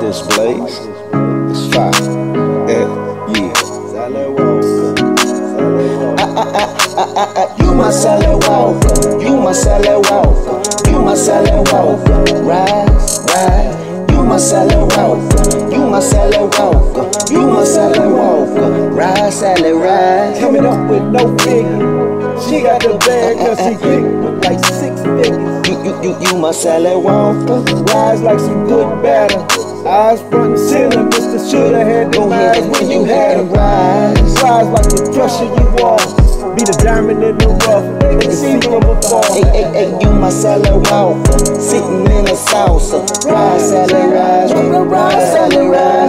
this blaze. It's fire. Yeah, yeah. You my Sally Walker, you my Sally Walker, you my Sally Walker, rise, rise. You my Sally Walker, you my Sally Walker, you my Sally Walker, rise, Sally rise. Coming up with no figure. She got the bag, cause she big like six figures. You, you, you, you my Sally Walker. Rise like some good batter. Eyes front and center, Mr. Shoulda had Go eyes when you had them. rise. Rise like the pressure you are. Be the diamond in the rough. They can see from afar. Hey, hey, hey, you my Sally Walker. Sitting in a salsa. Rise, Sally, rise. Rise, Sally, rise.